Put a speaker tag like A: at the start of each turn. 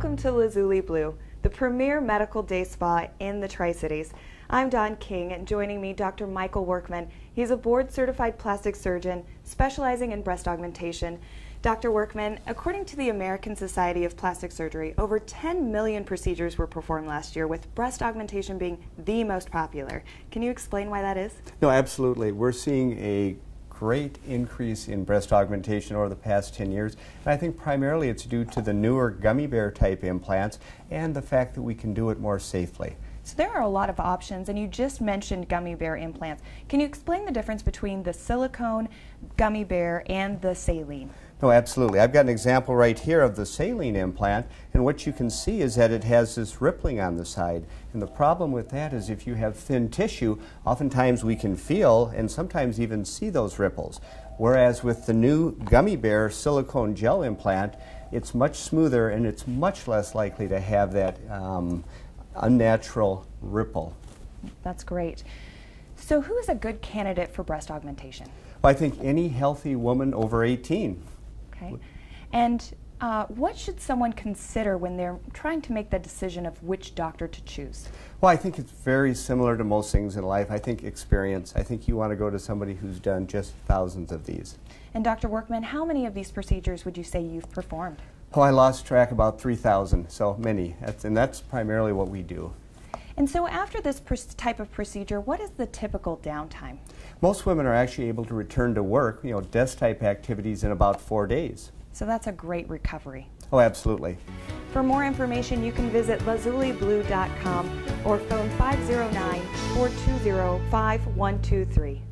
A: Welcome to Lazuli Blue, the premier medical day spa in the Tri Cities. I'm Dawn King, and joining me, Dr. Michael Workman. He's a board certified plastic surgeon specializing in breast augmentation. Dr. Workman, according to the American Society of Plastic Surgery, over 10 million procedures were performed last year, with breast augmentation being the most popular. Can you explain why that is?
B: No, absolutely. We're seeing a great increase in breast augmentation over the past 10 years. And I think primarily it's due to the newer gummy bear type implants and the fact that we can do it more safely.
A: So there are a lot of options, and you just mentioned gummy bear implants. Can you explain the difference between the silicone gummy bear and the saline?
B: No, absolutely. I've got an example right here of the saline implant, and what you can see is that it has this rippling on the side. And the problem with that is if you have thin tissue, oftentimes we can feel and sometimes even see those ripples. Whereas with the new Gummy Bear silicone gel implant, it's much smoother and it's much less likely to have that um, unnatural ripple.
A: That's great. So who is a good candidate for breast augmentation?
B: Well, I think any healthy woman over 18
A: Okay. And uh, what should someone consider when they're trying to make the decision of which doctor to choose?
B: Well, I think it's very similar to most things in life. I think experience. I think you want to go to somebody who's done just thousands of these.
A: And Dr. Workman, how many of these procedures would you say you've performed?
B: Oh, I lost track about 3,000, so many. That's, and that's primarily what we do.
A: And so after this type of procedure, what is the typical downtime?
B: Most women are actually able to return to work, you know, desk type activities in about four days.
A: So that's a great recovery.
B: Oh, absolutely.
A: For more information, you can visit lazuliblue.com or phone 509 420 5123.